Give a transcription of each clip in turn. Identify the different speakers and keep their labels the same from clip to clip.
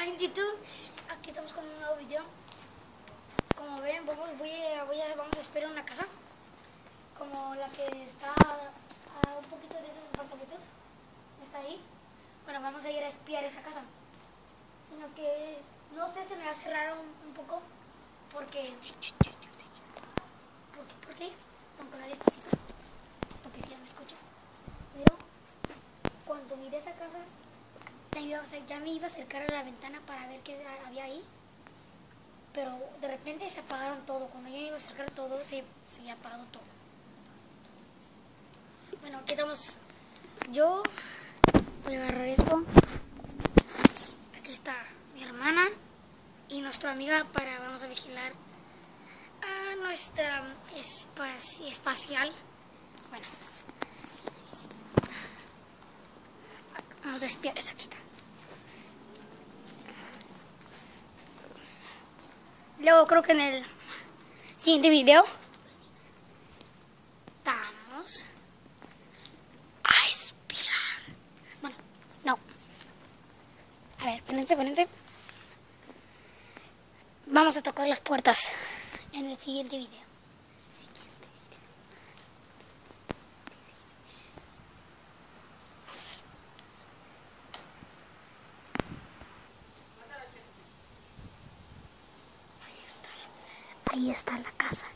Speaker 1: Hola en YouTube, aquí estamos con un nuevo video. Como ven, vamos, voy a, voy a, vamos a esperar una casa, como la que está a un poquito de esos apartamentos, está ahí. Bueno, vamos a ir a espiar esa casa. Sino que, no sé, se me va a cerrar un, un poco, porque... ¿Por qué? ¿Por qué? Hablar despacito, porque si ya me escucho. Pero, cuando miré esa casa, iba- o sea, ya me iba a acercar a la ventana para ver qué había ahí. Pero de repente se apagaron todo. Cuando yo me iba a acercar todo, se, se apagado todo. Bueno, aquí estamos. Yo voy a agarrar esto. Aquí está mi hermana y nuestra amiga para vamos a vigilar a nuestra espaci- espacial. Bueno, vamos a espiar esa aquí creo que en el siguiente video vamos a espiar. Bueno, no. A ver, espérense, espérense. Vamos a tocar las puertas en el siguiente video. Siguiente video. Vamos a ver. Ahí está, ahí está la casa.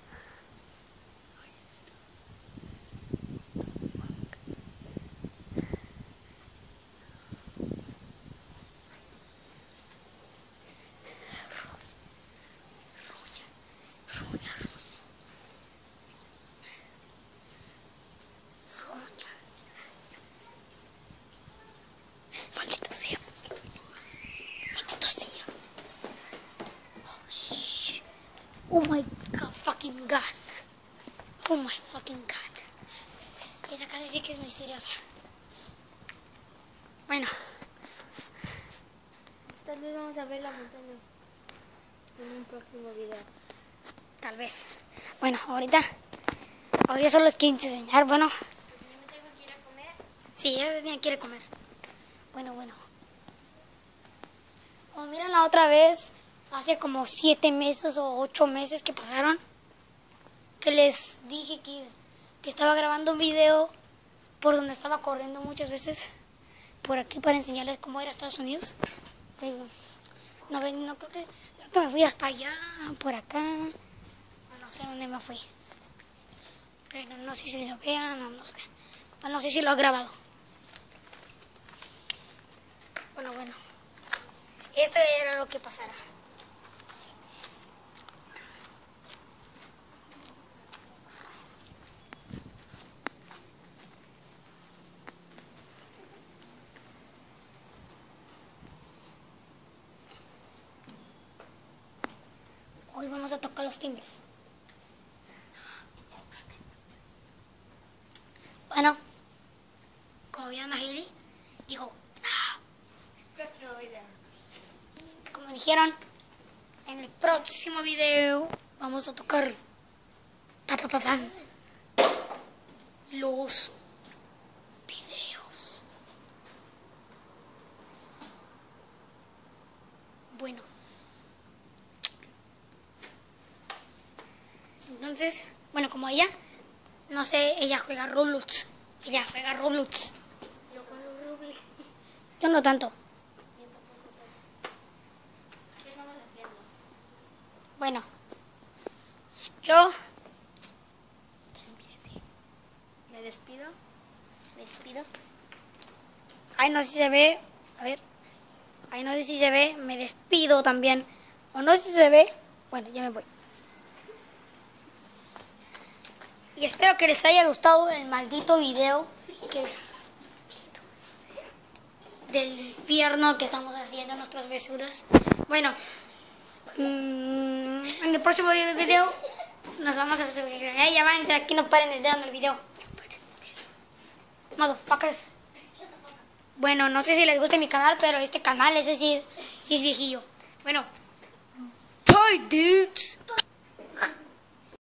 Speaker 1: Oh my god, fucking god. Oh my fucking god. Esa casa sí que es misteriosa. Bueno,
Speaker 2: Tal vez vamos a ver la montaña en un próximo video.
Speaker 1: tal vez. Bueno, ahorita. Ahorita solo les quiero enseñar. Bueno,
Speaker 2: Yo me tengo que ir a comer.
Speaker 1: sí, ella tenía quiere comer. Bueno, bueno. Como miran la otra vez, hace como siete meses o ocho meses que pasaron, que les dije que, que estaba grabando un video por donde estaba corriendo muchas veces por aquí para enseñarles cómo era Estados Unidos. No, no creo que, creo que me fui hasta allá, por acá, no sé dónde me fui. Pero no sé si lo vean no sé. No sé si lo ha grabado. Bueno, bueno. Esto era lo que pasara. Vamos a tocar los timbres. Bueno, como vieron a Haley, dijo, no. Como dijeron, en el próximo video vamos a tocar pa, pa, pa, los videos. Bueno. Entonces, bueno, como ella, no sé, ella juega Roblox. Ella juega Roblox.
Speaker 2: Yo juego Roblox.
Speaker 1: Yo no tanto. Bueno, yo despídete.
Speaker 2: Me despido.
Speaker 1: Me despido. Ay, no sé si se ve. A ver. Ay, no sé si se ve. Me despido también. O no sé si se ve. Bueno, ya me voy. Y espero que les haya gustado el maldito video que del infierno que estamos haciendo en nuestras travesuras. Bueno, mm, en el próximo video nos vamos a... Eh, ya de aquí, no paren el dedo en el video. Motherfuckers. Bueno, no sé si les gusta mi canal, pero este canal, ese sí, sí es viejillo. Bueno. Bye, dudes.